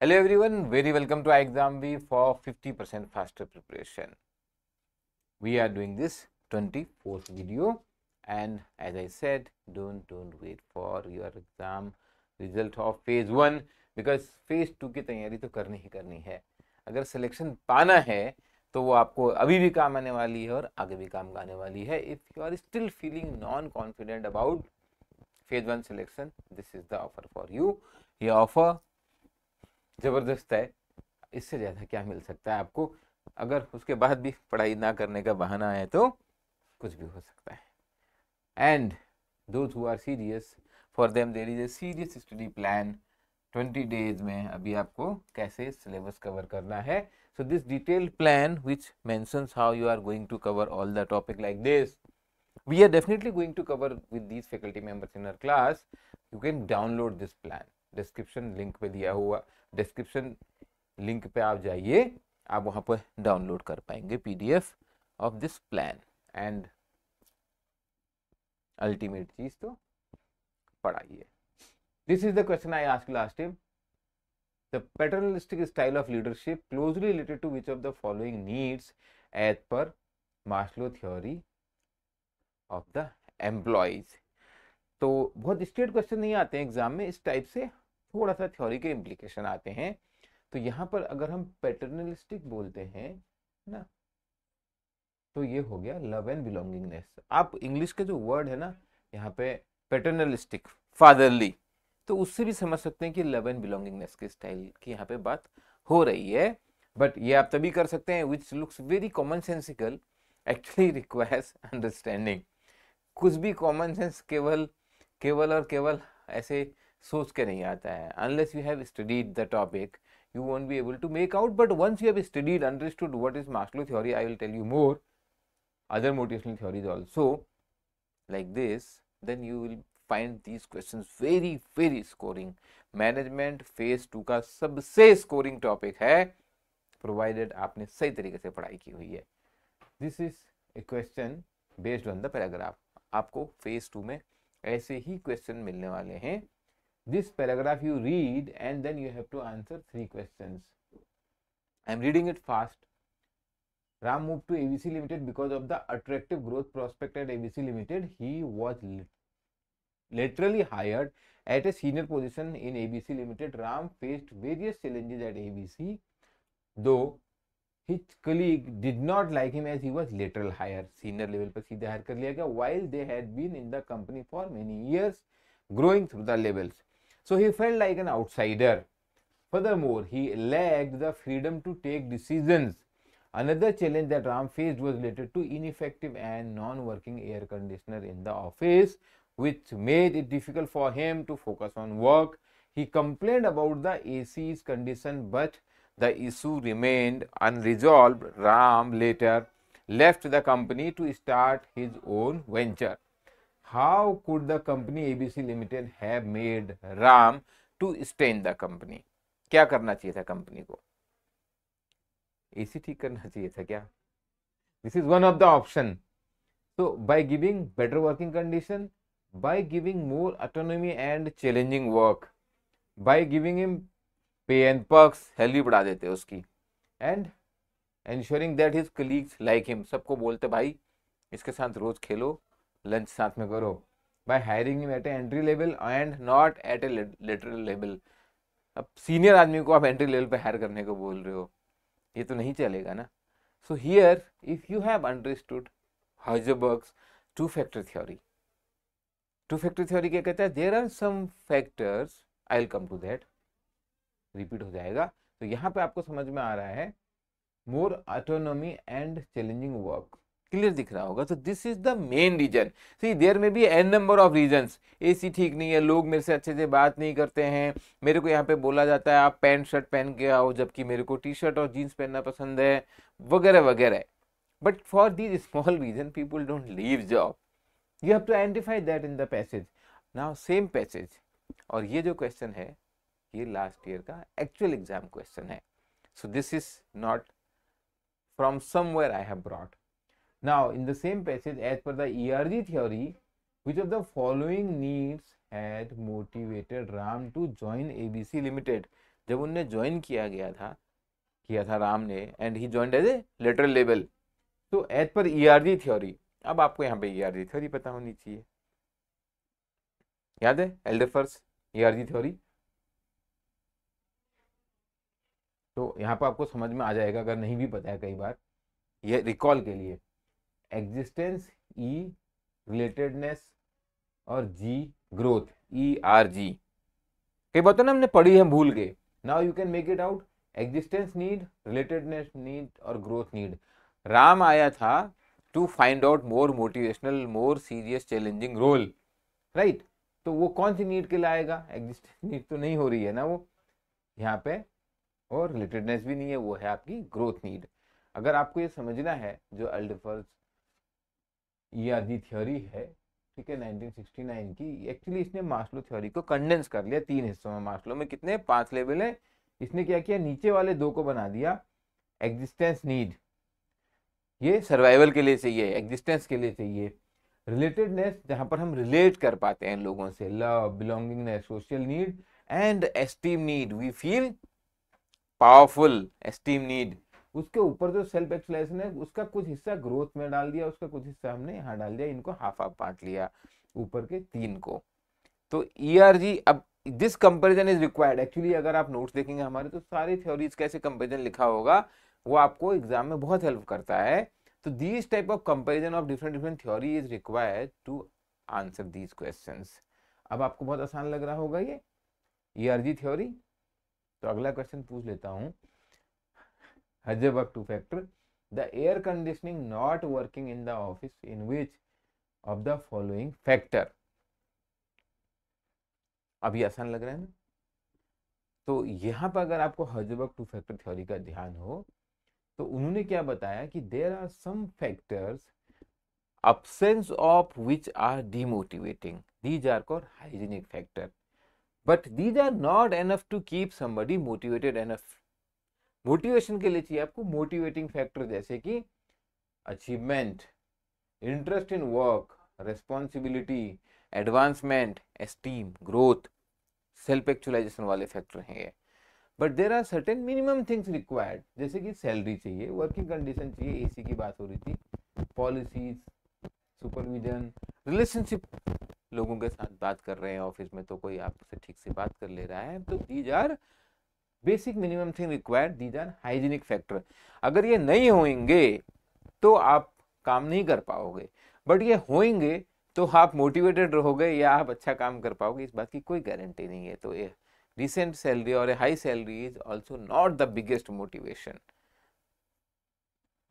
Hello everyone very welcome to exam we for 50 percent faster preparation we are doing this 24 video and as I said don't don't wait for your exam result of phase one because phase two की तैयारी तो करनी ही करनी है. अगर selection पाना है तो वो आपको अभी भी काम आने वाली है और आगे भी काम आने वाली है. If you are still feeling non confident about phase one selection this is the offer for you ये ऑफ़र ज़बरदस्त है। इससे ज़्यादा क्या मिल सकता है आपको? अगर उसके बाद भी पढ़ाई ना करने का बहाना है तो कुछ भी हो सकता है। And those who are serious for them there is a serious study plan twenty days में अभी आपको कैसे सिलेबस कवर करना है। So this detailed plan which mentions how you are going to cover all the topic like this we are definitely going to cover with these faculty members in our class you can download this plan description link पे दिया हुआ। Description link पे आप जाइए, आप वहाँ पर download कर पाएँगे PDF of this plan and ultimate चीज़ तो पढ़ाइए। This is the question I ask last time the paternalistic style of leadership closely related to which of the following needs as per Maslow theory of the employees तो बहुत straight question नहीं आते हैं exam में, इस type से थोड़ा सा थ्योरी के इम्प्लीकेशन आते हैं। तो यहाँ पर अगर हम पैटर्नलिस्टिक बोलते हैं, ना तो ये हो गया लव एंड बिलोंगिंगनेस आप इंग्लिश के जो वर्ड है ना, यहाँ पे पैटर्नलिस्टिक फादरली तो उससे भी समझ सकते हैं कि लव एंड बिलोंगिंगनेस के स्टाइल की यहाँ पे बात हो रही है। बट ये आप तभी कर सकते हैं which looks very common sensical actually requires understanding कुछ भी कॉमन सेंस केवल केवल और केवल ऐसे सोच के नहीं आता है। Unless you have studied the topic you won't be able to make out but once you have studied understood what is Maslow theory I will tell you more other motivational theories also like this then you will find these question very very scoring management phase two का सबसे scoring topic है provided आपने सही तरीके से पढ़ाई की हुई है। This is a question based on the paragraph आपको फ़ेज़ टू में ऐसे ही क्वेश्चन मिलने वाले हैं। this paragraph you read and then you have to answer three questions. I am reading it fast. Ram moved to ABC Limited because of the attractive growth prospect at ABC Limited. He was laterally hired at a senior position in ABC Limited. Ram faced various challenges at ABC, though his colleague did not like him as he was lateral hire. Senior level पर सीधे hire कर लिया गया while they had been in the company for many years, growing through the levels. So he felt like an outsider. Furthermore, he lacked the freedom to take decisions. Another challenge that Ram faced was related to ineffective and non-working air conditioner in the office, which made it difficult for him to focus on work. He complained about the AC's condition, but the issue remained unresolved. Ram later left the company to start his own venture. How could the company ABC limited have made Ram to stay in the company क्या करना चाहिए था company को? ए सी ठीक करना चाहिए था क्या? This is one of the option so by giving better working condition by giving more autonomy and challenging work by giving him pay and perks health बढ़ा देते उसकी and ensuring that his colleagues like him सबको बोलते, भाई, इसके साथ रोज खेलो lunch साथ में करो। By hiring at a entry level and not at a literal level अब सीनियर आदमी को आप एंट्री लेवल पे हायर करने को बोल रहे हो, ये तो नहीं चलेगा ना? So here if you have understood Herzberg's two factor theory two factor theory क्या कहता है? There are some factors I will come to that repeat हो जाएगा। तो यहाँ पे आपको समझ में आ रहा है more autonomy and challenging work clear दिख रहा होगा। तो this is the main reason see there में भी an number of reasons AC ठीक नहीं है, लोग मेरे से अच्छे से बात नहीं करते हैं। मेरे को यहाँ पे बोला जाता है, आप पैंट शर्ट पहन के आओ, जबकि मेरे को टी शर्ट और जीन्स पहनना पसंद है, वगैरह वगैरह। But for these small reason people don't leave job you have to identify that in the passage now same passage और ये जो क्वेश्चन है, ये लास्ट ईयर का एक्चुअल एग्ज़ाम क्वेश्चन है। So this is not from somewhere I have brought Now, in the same passage, as per the ERG theory, which of the following needs had motivated Ram to join ABC Limited? जब उन्हें join किया गया था किया था राम ने and he joined as a lateral level तो as per ERG theory अब आपको यहाँ पे ईआरजी थ्योरी पता होनी चाहिए। याद है एल्डेफर्स ईआरजी थ्योरी तो यहाँ पर आपको समझ में आ जाएगा अगर नहीं भी पता है कई बार ये रिकॉल के लिए। एग्जिस्टेंस ई रिलेटेडनेस और जी ग्रोथ ई आर जी कई बातों ना हमने पढ़ी है भूल गए। Now you can make it out existence need relatedness need और ग्रोथ नीड राम आया था to find out more motivational more serious challenging role right तो वो कौन सी नीड के लाएगा एग्जिस्टेंस नीड तो नहीं हो रही है ना वो? यहाँ पे और रिलेटेडनेस भी नहीं है, वो है आपकी ग्रोथ नीड अगर आपको ये समझना है, जो अल्डफर्स ई आर दी थ्योरी है, ठीक है 1969 की। एक्चुअली इसने मास्लो थ्योरी को कंडेंस कर लिया तीन हिस्सों में। मास्लो में कितने? पाँच लेवल है। इसने क्या किया? नीचे वाले दो को बना दिया। एग्जिस्टेंस नीड ये सर्वाइवल के लिए चाहिए एग्जिस्टेंस के लिए चाहिए। रिलेटेडनेस जहाँ पर हम रिलेट कर पाते हैं लोगों से। Love belongingness social need and esteem need we feel powerful esteem need उसके ऊपर जो सेल्फ एक्सलेशन है, उसका कुछ हिस्सा ग्रोथ में डाल दिया, उसका कुछ हिस्सा हमने यहाँ डाल दिया, इनको हाफ़ हाफ़ बांट लिया ऊपर के तीन को। तो ई e अब this comparison is required actually अगर आप नोट्स देखेंगे हमारे तो सारे थ्योरीज कैसे कंपेरिजन लिखा होगा, वो आपको एग्ज़ाम में बहुत हेल्प करता है। तो this type of comparison of different different theory is required to answer these question अब आपको बहुत आसान लग रहा होगा ये ई e थ्योरी तो अगला क्वेश्चन पूछ लेता हूँ। Hajabak two factor. The air conditioning not working in the office, in which of the following factor? अभी आसान लग रहा है ना तो यहाँ पर अगर आपको हजबक टू फैक्टर थ्योरी का ध्यान हो तो उन्होंने क्या बताया कि there are some factors absence of which are demotivating these are core hygienic factor but these are not enough to keep somebody motivated enough motivation के लिए चाहिए आपको मोटिवेटिंग फैक्टर जैसे कि achievement interest in work responsibility advancement esteem growth self actualisation वाले factor हैं ये। But there are certain minimum things required जैसे कि सैलरी चाहिए वर्किंग कंडीशन चाहिए एसी की बात हो रही थी पॉलिसीज़ सुपरविजन रिलेशनशिप लोगों के साथ बात कर रहे हैं ऑफ़िस में तो कोई आपसे ठीक से बात कर ले रहा है तो these are basic minimum thing required, these are hygienic factor. अगर ये नहीं होंगे तो आप काम नहीं कर पाओगे। बट ये होंगे तो आप मोटिवेटेड रहोगे, या आप अच्छा काम कर पाओगे, इस बात की कोई गारंटी नहीं है। तो ये रिसेंट सैलरी और high salary is also not the biggest motivation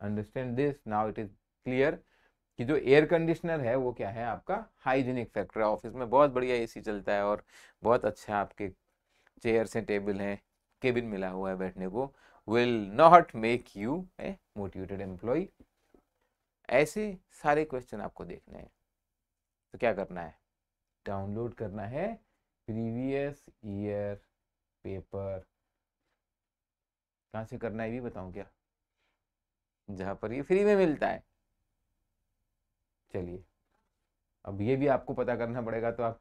understand this now it is clear कि जो एयर कंडीशनर है, वो क्या है आपका? हाइजीनिक फैक्टर है। ऑफ़िस में बहुत बढ़िया एसी चलता है और बहुत अच्छा आपके चेयर्स हैं टेबल हैं। केबिन मिला हुआ है बैठने को will not make you a motivated employee ऐसे सारे क्वेश्चन आपको देखने हैं। तो क्या करना है? डाउनलोड करना है प्रीवियस ईयर पेपर कहाँ से करना है भी बताऊँ क्या? जहाँ पर ये फ्री में मिलता है। चलिए, अब ये भी आपको पता करना पड़ेगा तो आप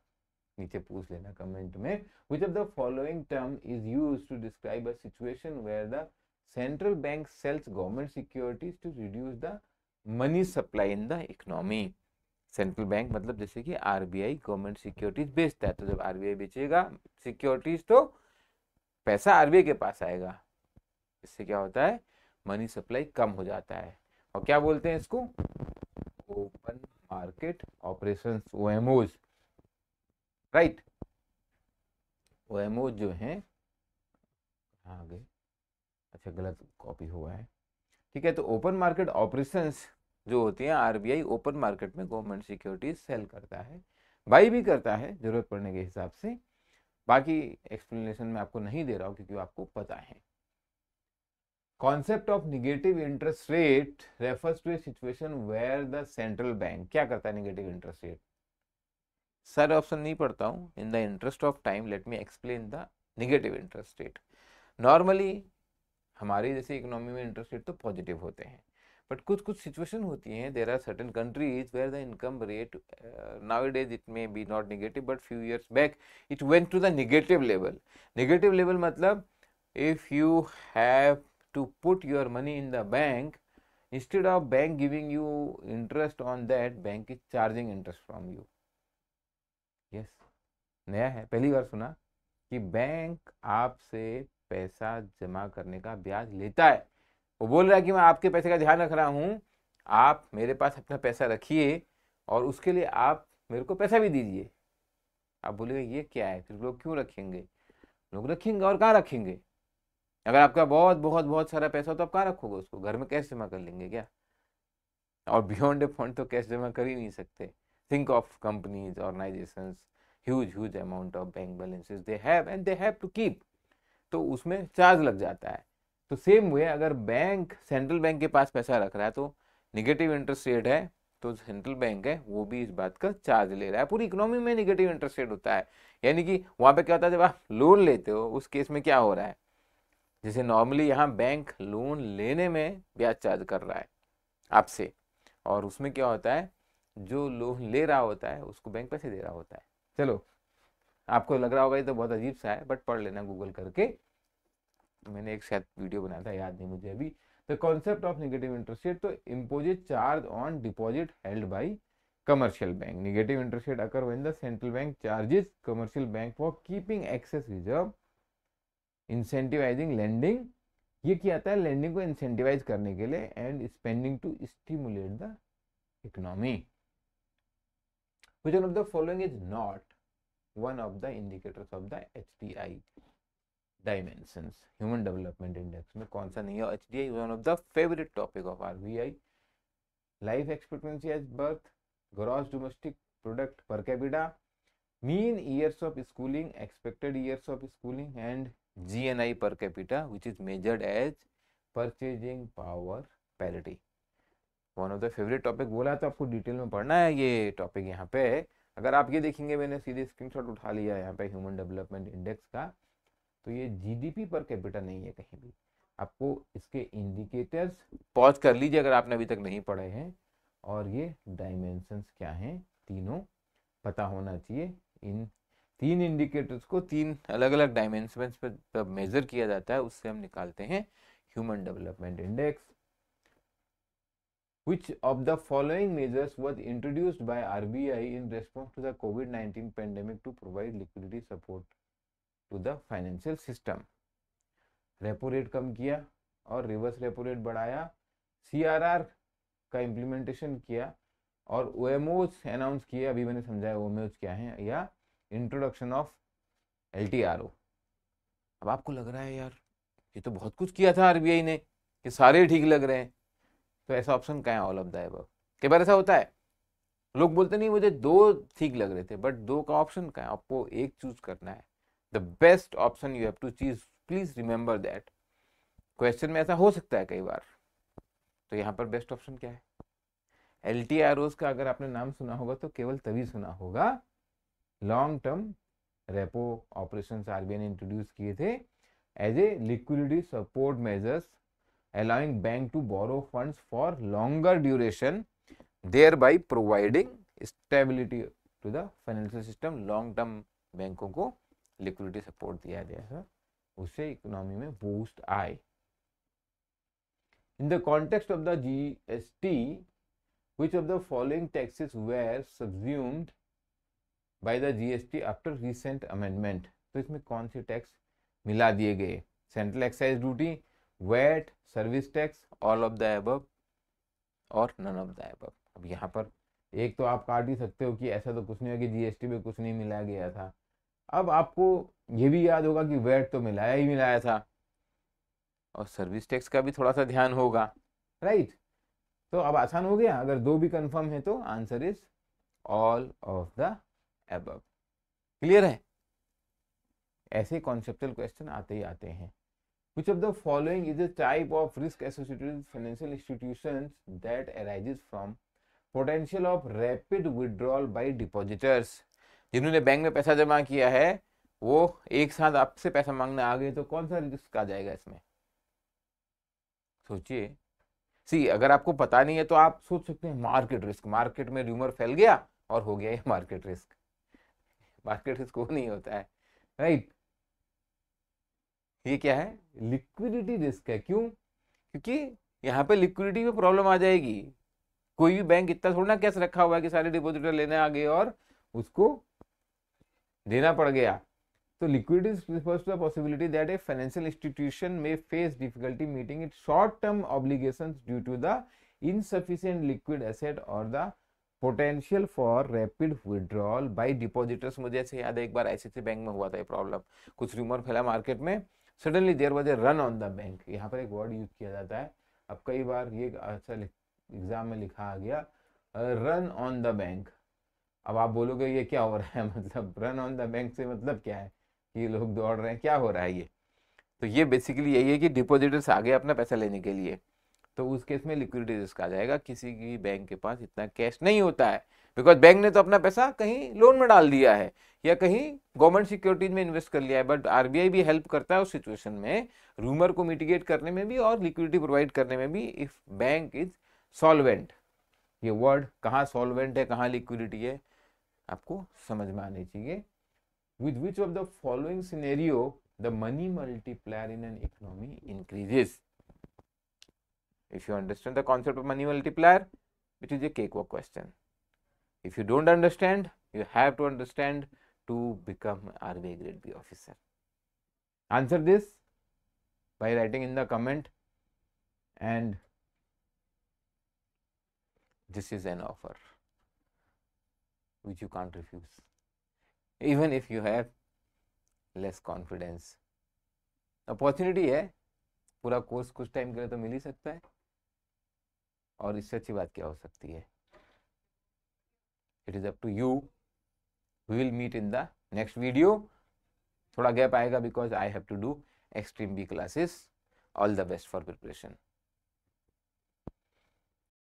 नीचे पूछ लेना कमेंट में which of the following term is use to describe a situation where the central bank sells government securities to reduce the money supply in the economy central bank मतलब जैसे कि आरबीआई गवर्नमेंट सिक्योरिटीज बेचता है तो जब RBI बेचेगा securities तो पैसा आरबीआई के पास आएगा। इससे क्या होता है? मनी सप्लाई कम हो जाता है। और क्या बोलते हैं इसको? Open market operations OMOs right. ओ जो हैं आगे अच्छा गलत कॉपी हुआ है। ठीक है तो ओपन मार्केट ऑपरेशंस जो होती हैं आरबीआई ओपन मार्केट में गवर्नमेंट सिक्योरिटीज सेल करता है। बाई भी करता है, ज़रूरत पड़ने के हिसाब से। बाकी एक्सप्लेनेशन में आपको नहीं दे रहा हूँ, क्योंकि आपको पता है। Concept of negative interest rate refers to a situation where the central bank क्या करता है निगेटिव इंटरेस्ट रेट सारे ऑप्शन नहीं पढ़ता हूँ। In the interest of time let me explain the negative interest rate normally हमारी जैसे इकोनॉमी में इंटरेस्ट रेट तो पॉजिटिव होते हैं। बट कुछ कुछ सिचुएशन होती हैं। There are certain countries where the income rate now days it may be not negative but few years back it went to the negative level negative level मतलब if you have to put your money in the bank instead of bank giving you interest on that, bank is charging interest from you. Yes नया है। पहली बार सुना कि bank आपसे पैसा जमा करने का ब्याज लेता है। वो बोल रहा है कि मैं आपके पैसे का ध्यान रख रहा हूँ, आप मेरे पास अपना पैसा रखिए और उसके लिए आप मेरे को पैसा भी दीजिए। आप बोलेगा, ये क्या है? फिर लोग क्यों रखेंगे? लोग रखेंगे और कहाँ रखेंगे? अगर आपका बहुत बहुत बहुत सारा पैसा हो तो आप कहाँ रखोगे उसको? घर में कैश जमा कर लेंगे क्या? और बियॉन्ड ए फंड तो कैश जमा कर ही नहीं सकते। Think of companies organisation huge huge amount of bank balances they have and they have to keep तो उसमें चार्ज लग जाता है। तो सेम वे अगर बैंक सेंट्रल बैंक के पास पैसा रख रहा है तो निगेटिव इंटरेस्ट रेट है तो सेंट्रल बैंक है, वो भी इस बात का चार्ज ले रहा है। पूरी इकोनॉमी में निगेटिव इंटरेस्ट रेट होता है। यानी कि वहाँ पे क्या होता है, जब आप लोन लेते हो, उस केस में क्या हो रहा है? जैसे नॉर्मली यहाँ बैंक लोन लेने में ब्याज चार्ज कर रहा है आपसे। और उसमें क्या होता है? जो लोन ले रहा होता है, उसको बैंक पैसे दे रहा होता है। चलो, आपको लग रहा होगा ये तो बहुत अजीब सा है बट पढ़ लेना गूगल करके। मैंने एक शायद वीडियो बनाया था, याद नहीं मुझे अभी। The concept of negative interest rate तो imposed charge on deposit held by commercial bank negative interest rate occur when the central bank charges commercial bank for keeping excess reserve incentivising lending ये किया जाता lending को incentivise करने के लिए and spending to stimulate the economy which one of the following is not one of the indicators of the HDI dimensions human development index में कौन सा नहीं है HDI one of the favorite topic of RBI life expectancy as birth gross domestic product per capita mean years of schooling expected years of schooling and GNI per capita which is measured as purchasing power parity One of the favourite topic बोला है तो आपको detail में पढ़ना है ये topic यहाँ पे। अगर आप ये देखेंगे, मैंने सीधे स्क्रीनशॉट उठा लिया यहाँ पे ह्यूमन डेवलपमेंट इंडेक्स का। तो ये जीडीपी पर कैपिटल नहीं है कहीं भी। आपको इसके इंडिकेटर्स पॉज कर लीजिए अगर आपने अभी तक नहीं पढ़े हैं। और ये डायमेंशंस क्या हैं? तीनों पता होना चाहिए। इन तीन इंडिकेटर्स को तीन अलग अलग डायमेंशन पर मेजर किया जाता है, उससे हम निकालते हैं human development index which of the following measures was introduced by RBI in response to the COVID-19 pandemic to provide liquidity support to the financial system? Repo rate कम किया और रिवर्स रेपो रेट बढ़ाया CRR का implementation किया और ओएमओज announce किए अभी मैंने समझाया ओएमओज क्या है या इंट्रोडक्शन ऑफ़ एलटीआरओ अब आपको लग रहा है यार ये तो बहुत कुछ किया था आरबीआई ने कि सारे ठीक लग रहे हैं तो ऐसा ऑप्शन क्या है ऑल ऑफ़ द एबव कई बार ऐसा होता है। लोग बोलते नहीं, मुझे दो ठीक लग रहे थे बट दो का ऑप्शन क्या है आपको एक चूज़ करना है। The best option you have to choose please remember that question में ऐसा हो सकता है कई बार। तो यहाँ पर बेस्ट ऑप्शन क्या है? एल टी आर ओज का अगर आपने नाम सुना होगा तो केवल तभी सुना होगा। Long term repo operation RBI ने इंट्रोड्यूस किए थे। As a liquidity support measures allowing bank to borrow funds for longer duration thereby providing stability to the financial system long term बैंकों को लिक्विडिटी सपोर्ट दिया गया है उससे इकोनॉमी में बूस्ट आए in the context of the GST which of the following taxes were subsumed by the GST after recent amendment तो इसमें कौन से टैक्स मिला दिए गए central excise duty VAT service tax all of the above और none of the above अब यहाँ पर एक तो आप काट ही सकते हो कि ऐसा तो कुछ नहीं है कि जीएसटी में कुछ नहीं मिलाया गया था। अब आपको ये भी याद होगा कि वेट तो मिलाया ही मिलाया था। और सर्विस टैक्स का भी थोड़ा सा ध्यान होगा। राइट तो अब आसान हो गया। अगर दो भी कंफर्म है तो answer is all of the above clear है? ऐसे कॉन्सेप्चुअल क्वेश्चन आते ही आते हैं। Which of the following is a type of risk associated with financial institutions that arises from potential of rapid withdrawal by depositors? जिन्होंने bank में पैसा जमा किया है वो एक साथ आपसे पैसा मांगने आ गए तो कौन सा रिस्क आ जाएगा इसमें सोचिए सी अगर आपको पता नहीं है तो आप सोच सकते हैं मार्केट रिस्क मार्केट में र्यूमर फैल गया और हो गया ये मार्केट रिस्क मार्केट रिस्क वो नहीं होता है राइट ये क्या है? लिक्विडिटी रिस्क है। क्यों? क्योंकि यहाँ पे लिक्विडिटी में प्रॉब्लम आ जाएगी। कोई भी बैंक इतना थोड़ा ना कैसे रखा हुआ है कि सारे डिपोजिटर लेने आ गए और उसको देना पड़ गया। तो liquidity refers to the possibility that a financial institution may face difficulty meeting its short-term obligations due to the insufficient liquid asset or the potential for rapid withdrawal by depositors मुझे ऐसे याद है, एक बार आईसीसी बैंक में हुआ था ये problem कुछ रूमर फैला मार्केट में। Suddenly there was a run on the bank यहाँ पर एक वर्ड यूज़ किया जाता है। अब कई बार ये अच्छा एग्ज़ाम में लिखा आ गया रन ऑन द बैंक अब आप बोलोगे ये क्या हो रहा है? मतलब रन ऑन द बैंक से मतलब क्या है? ये लोग दौड़ रहे हैं, क्या हो रहा है ये? तो ये बेसिकली यही है कि डिपोजिटर्स आ गए अपना पैसा लेने के लिए। तो उस केस में लिक्विडिटी रिस्क आ जाएगा। किसी की बैंक के पास इतना कैश नहीं होता है। बिकॉज़ बैंक ने तो अपना पैसा कहीं लोन में डाल दिया है या कहीं गवर्नमेंट सिक्योरिटीज में इन्वेस्ट कर लिया है। बट आरबीआई भी हेल्प करता है उस सिचुएशन में। रूमर को मिटिगेट करने में भी और लिक्विडिटी प्रोवाइड करने में भी इफ़ बैंक इज़ सॉल्वेंट ये वर्ड कहाँ सॉल्वेंट है, कहाँ लिक्विडिटी है, आपको समझ में आनी चाहिए। With which of the following scenario the money multiplier in an economy increases? if you understand the concept of money multiplier which is a cakewalk question if you don't understand you have to understand to become RBI grade B officer answer this by writing in the comment and this is an offer which you can't refuse even if you have less confidence opportunity है पूरा course कुछ time के लिए तो मिल ही सकता है और इससे अच्छी बात क्या हो सकती है? It is up to you we will meet in the next video थोड़ा गैप आएगा because I have to do extreme B classes all the best for preparation